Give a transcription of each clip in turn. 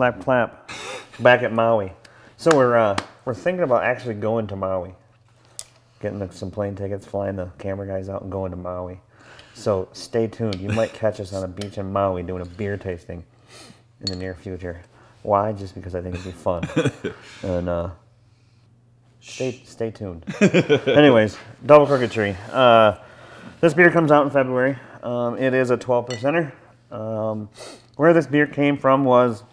clap, clap, back at Maui. So we're uh, we're thinking about actually going to Maui, getting some plane tickets, flying the camera guys out, and going to Maui. So stay tuned. You might catch us on a beach in Maui doing a beer tasting in the near future. Why? Just because I think it'd be fun. and uh, stay stay tuned. Anyways, Double Crooked Tree. Uh, this beer comes out in February. Um, it is a 12 percenter. Um, where this beer came from was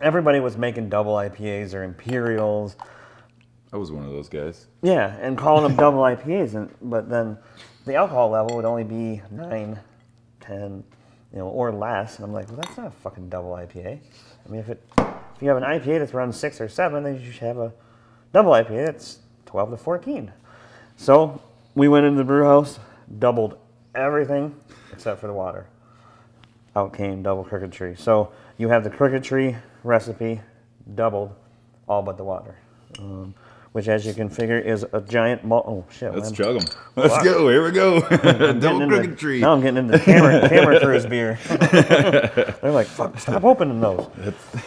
everybody was making double IPAs or imperials. I was one of those guys. Yeah, and calling them double IPAs, and but then the alcohol level would only be nine, ten, you know, or less. And I'm like, well, that's not a fucking double IPA. I mean, if it if you have an IPA that's around six or seven, then you should have a double IPA that's 12 to 14. So we went into the brew house, doubled everything except for the water. Out came double crooked tree. So you have the crooked tree recipe doubled, all but the water. Um, which, as you can figure, is a giant malt. Oh shit! Let's man. chug them. Let's Wow. go. Here we go. Double crooked tree. Now I'm getting into camera, camera cruise beer. They're like, fuck, stop opening those.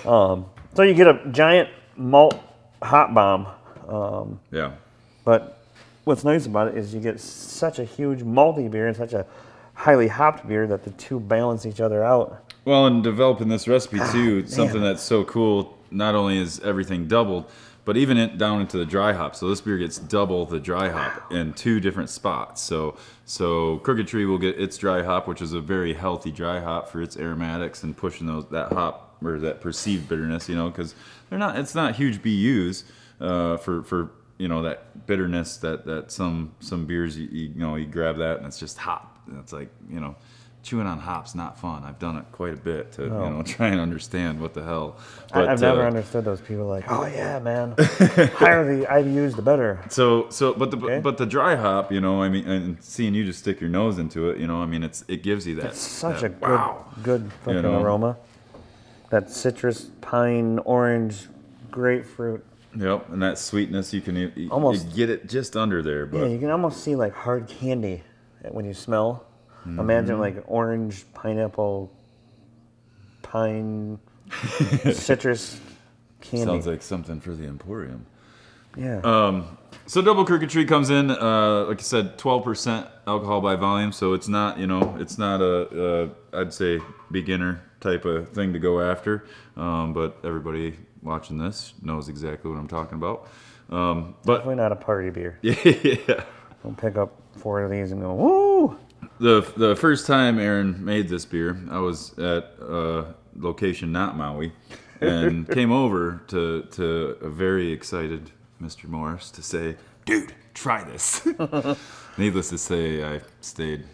Um, so you get a giant malt hot bomb. Um, Yeah. but what's nice about it is you get such a huge malty beer and such a highly hopped beer that the two balance each other out. Well, and developing this recipe Ah, too, something that's so cool. Not only is everything doubled, but even it down into the dry hop. So this beer gets double the dry hop in two different spots. So so Crooked Tree will get its dry hop, which is a very healthy dry hop for its aromatics and pushing those that hop or that perceived bitterness. You know, because they're not. It's not huge BUs uh, for for you know that bitterness that that some some beers you, you know you grab that and it's just hop. It's like you know chewing on hops not fun. I've done it quite a bit to you know try and understand what the hell. I, I've never uh, understood those people like, oh yeah, man, higher the IBUs, the better. So so but the Okay. but the dry hop, you know, I mean, and seeing you just stick your nose into it, you know, I mean, it's it gives you that it's Such that a good, wow. good fucking know? aroma. That citrus, pine, orange, grapefruit. Yep, and that sweetness you can you, you Almost- get it just under there, but Yeah, you can almost see like hard candy when you smell. Imagine Mm-hmm. like orange, pineapple, pine, citrus candy. sounds like something for the Emporium. yeah. Um, so double crooked tree comes in, uh, like I said, 12% alcohol by volume. So it's not, you know, it's not a, a I'd say beginner type of thing to go after. Um, but everybody watching this knows exactly what I'm talking about. Um, but Definitely not a party beer. yeah, Don't pick up four of these and go, woo! the the first time Aaron made this beer, I was at a location not Maui, and came over to to a very excited Mr. Morris to say, "Dude, try this." Needless to say, I stayed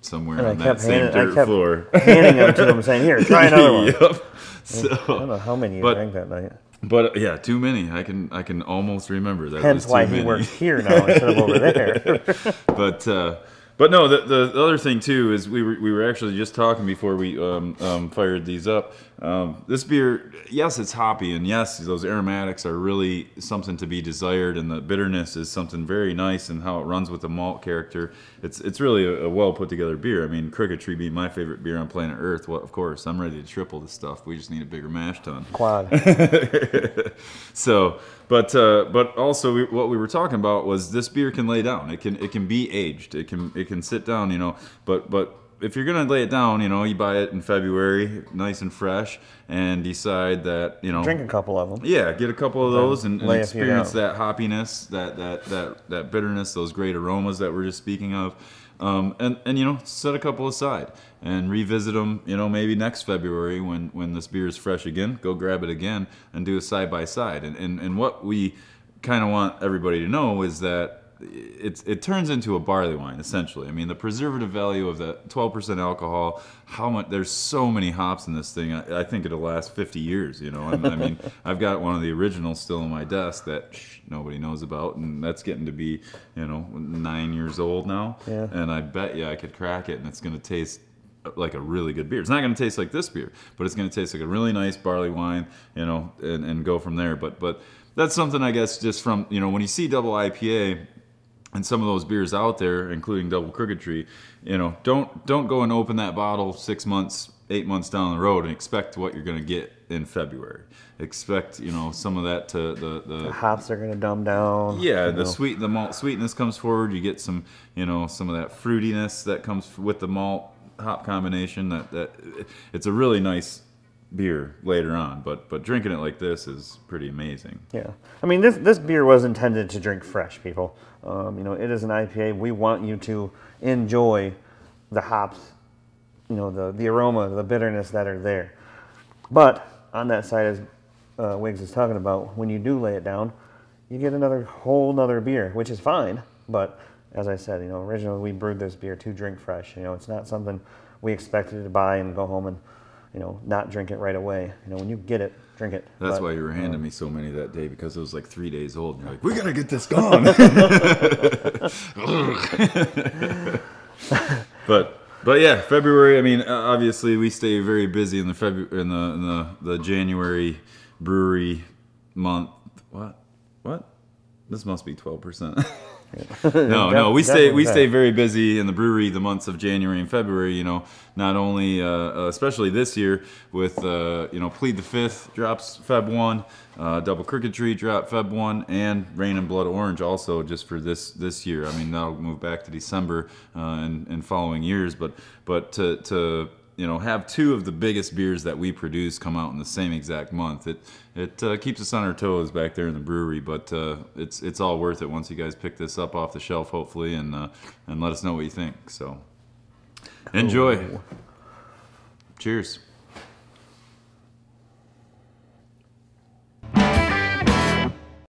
somewhere And I on that kept same handing- I dirt floor. Handing them to them saying, here, try another one. yep. I don't know how many you But- drank that night. But yeah, too many. I can I can almost remember that. Hence why he many. works here now instead of over there. but uh, but no, the, the the other thing too is we were we were actually just talking before we um, um, fired these up. Um, this beer, yes, it's hoppy, and yes, those aromatics are really something to be desired, and the bitterness is something very nice, and how it runs with the malt character. It's it's really a, a well put together beer. I mean, Crooked Tree being my favorite beer on planet Earth. Well, of course, I'm ready to triple this stuff. We just need a bigger mash tun. Quad. so, but uh, but also we, what we were talking about was this beer can lay down. It can it can be aged. It can it can sit down. You know, but but if you're gonna lay it down, you know, you buy it in February, nice and fresh, and decide that you know. Drink a couple of them. Yeah, get a couple of those and, and lay a few experience that hoppiness, that, that that that bitterness, those great aromas that we're just speaking of, um, and and you know set a couple aside and revisit them. You know maybe next February when when this beer is fresh again, go grab it again and do a side by side. And and and what we kind of want everybody to know is that it's it turns into a barley wine essentially. I mean, the preservative value of the 12% alcohol, how much there's so many hops in this thing. I, I think it'll last 50 years. You know, I, I mean, I've got one of the originals still on my desk that shh, nobody knows about, and that's getting to be you know nine years old now. Yeah. And I bet you I could crack it, and it's gonna taste uh, like a really good beer. It's not going to taste like this beer, but it's going to taste like a really nice barley wine, you know, and, and go from there. But but that's something I guess just from you know when you see double IPA and some of those beers out there, including Double Crooked Tree, you know, don't don't go and open that bottle six months eight months down the road and expect what you're going to get in February. Expect you know some of that to the the, The hops are gonna dumb down. yeah the know. sweet the malt sweetness comes forward. You get some you know some of that fruitiness that comes with the malt hop combination. That that it's a really nice beer later on. But but drinking it like this is pretty amazing. Yeah, I mean this this beer was intended to drink fresh, people. Um, you know, it is an IPA. We want you to enjoy the hops, you know, the the aroma, the bitterness that are there. But on that side, as uh, Wiggs is talking about, when you do lay it down, you get another whole nother beer, which is fine. But as I said, you know, originally we brewed this beer to drink fresh. You know, it's not something we expected to buy and go home and, you know, not drink it right away. You know, when you get it, drink it. That's But, why you were handing um, me so many that day because it was like three days old. And you're like, we gotta get this gone. but but yeah, February. I mean, uh, obviously we stay very busy in the February in the in the, the January brewery month. What what? This must be twelve percent. no, no, we stay we that. stay very busy in the brewery the months of January and February. You know, not only uh, uh, especially this year with uh, you know Plead the Fifth drops Feb one, uh, Double Crooked Tree drop Feb one, and Rain and Blood Orange also just for this this year. I mean that'll move back to December uh, and and following years, but but to to you know have two of the biggest beers that we produce come out in the same exact month. It it uh, keeps us on our toes back there in the brewery but uh, it's it's all worth it once you guys pick this up off the shelf hopefully and uh, and let us know what you think so. Enjoy. Cheers